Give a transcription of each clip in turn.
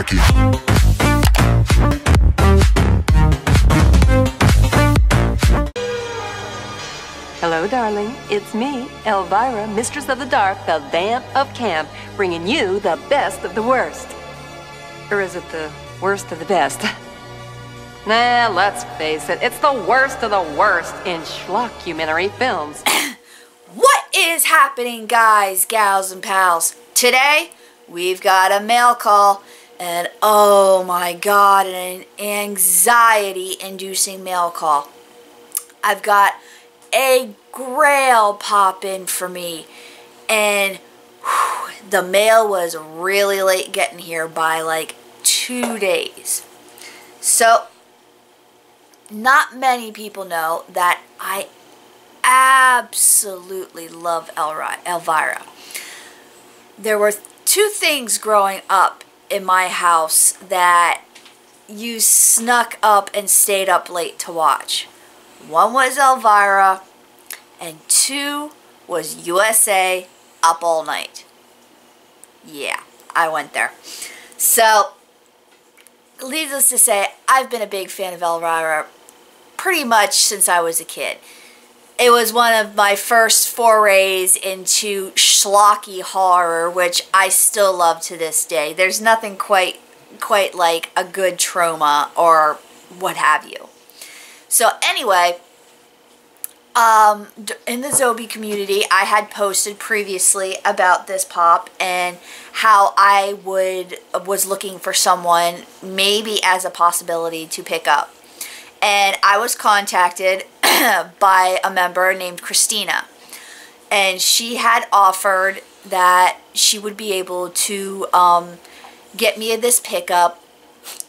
like. Hello, darling. It's me, Elvira, Mistress of the Dark, the Vamp of Camp, bringing you the best of the worst. Or is it the worst of the best? Nah, let's face it, it's the worst of the worst in schlockumentary films. What is happening, guys, gals, and pals? Today, we've got a mail call, and oh my god, an anxiety inducing mail call. I've got a grail pop in for me, and whew, the mail was really late getting here by like two days. So, not many people know that I absolutely love Elvira. There were two things growing up in my house that you snuck up and stayed up late to watch. One was Elvira, and two was USA Up All Night. Yeah, I went there. So, needless to say, I've been a big fan of Elvira pretty much since I was a kid. It was one of my first forays into schlocky horror, which I still love to this day. There's nothing quite quite like a good Troma or what have you. So anyway, um, in the Zobi community, I had posted previously about this pop and how I would was looking for someone maybe as a possibility to pick up. And I was contacted by a member named Christina. And she had offered that she would be able to um, get me this pickup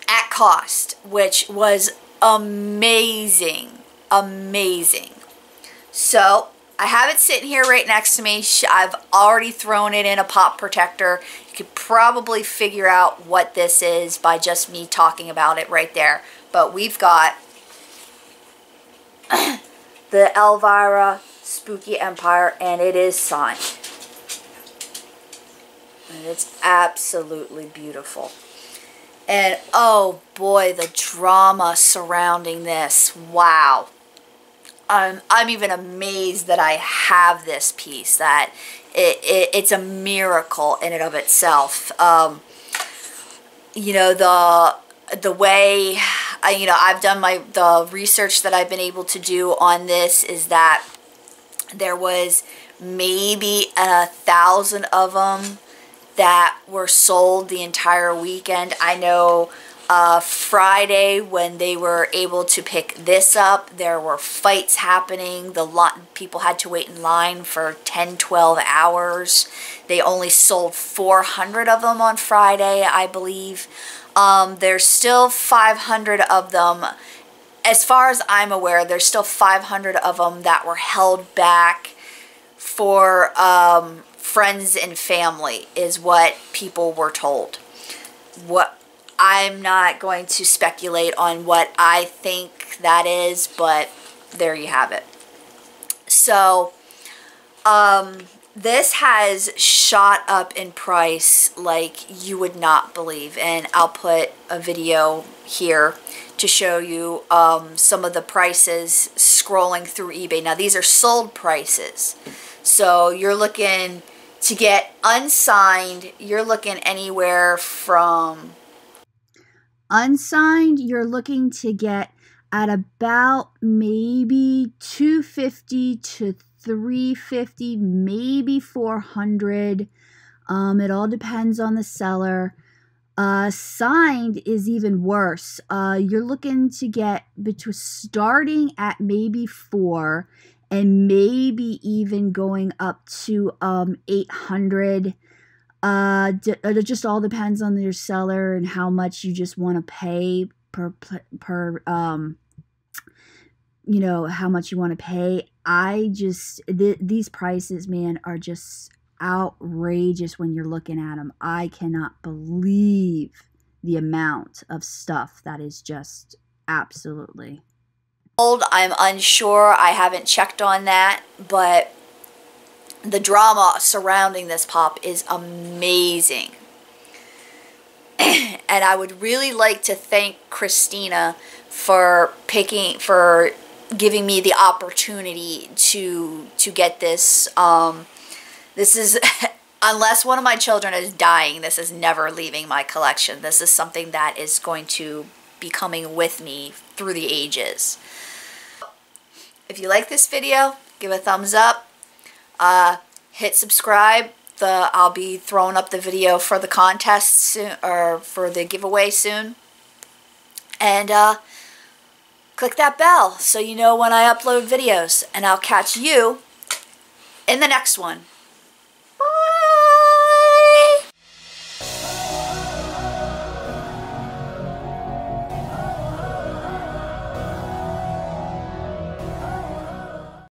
at cost, which was amazing. Amazing. So I have it sitting here right next to me. I've already thrown it in a pop protector. You could probably figure out what this is by just me talking about it right there. But we've got the Elvira Spooky Empire, and it is signed. And it's absolutely beautiful. And oh boy, the drama surrounding this. Wow. I'm, I'm even amazed that I have this piece, that it, it, it's a miracle in and of itself. Um, you know, the the way I, you know I've done my the research that I've been able to do on this is that there was maybe a thousand of them that were sold the entire weekend. I know uh, Friday when they were able to pick this up, there were fights happening. The lot people had to wait in line for 10, 12 hours. They only sold 400 of them on Friday, I believe. Um, there's still 500 of them. As far as I'm aware, there's still 500 of them that were held back for um, friends and family, is what people were told. What I'm not going to speculate on what I think that is, but there you have it. So, um, this has shot up in price like you would not believe and I'll put a video here to show you um, some of the prices scrolling through eBay. Now these are sold prices so you're looking to get unsigned you're looking anywhere from unsigned you're looking to get at about maybe 250 to 350 maybe 400 um, it all depends on the seller. Uh, signed is even worse. Uh, you're looking to get between starting at maybe four and maybe even going up to um, 800 uh, d- it just all depends on your seller and how much you just want to pay per per um you know how much you want to pay i just th- these prices man are just outrageous when you're looking at them i cannot believe the amount of stuff that is just absolutely old. I'm unsure. I haven't checked on that, but the drama surrounding this pop is amazing. and I would really like to thank Christina for picking for giving me the opportunity to to get this um this is unless one of my children is dying this is never leaving my collection. This is something that is going to be coming with me through the ages. If you like this video give a thumbs up. Uh, hit subscribe. The I'll be throwing up the video for the contest soon or for the giveaway soon. And uh click that bell so you know when I upload videos. And I'll catch you in the next one.